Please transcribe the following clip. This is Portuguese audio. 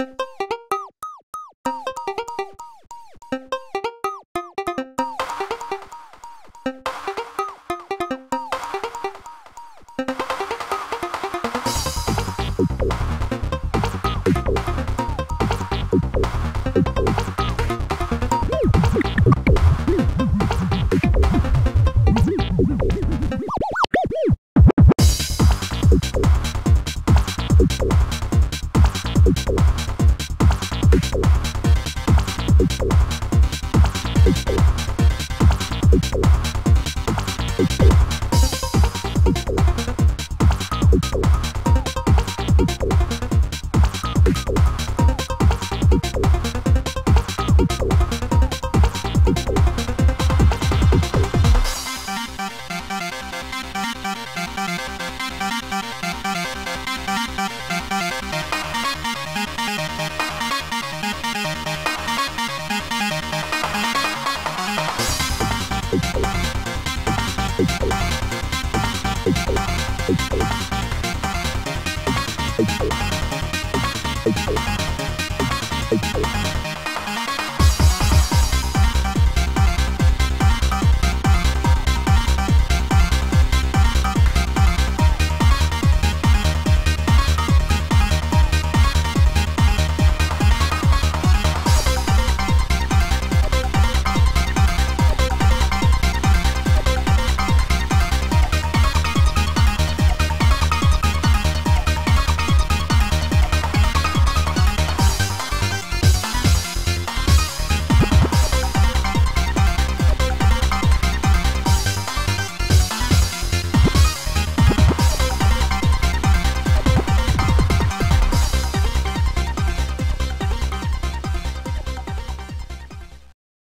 Woo! Thank you.